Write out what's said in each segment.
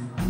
to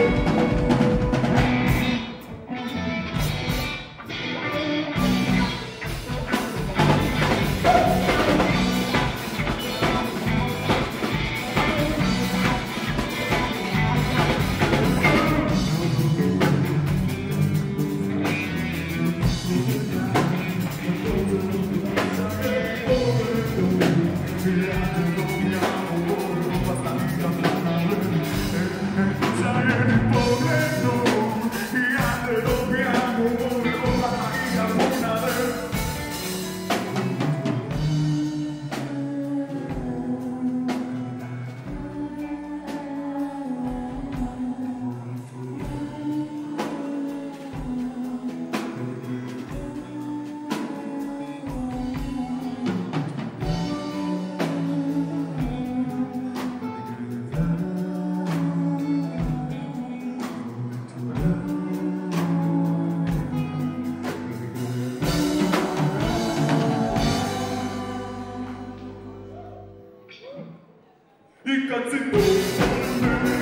people.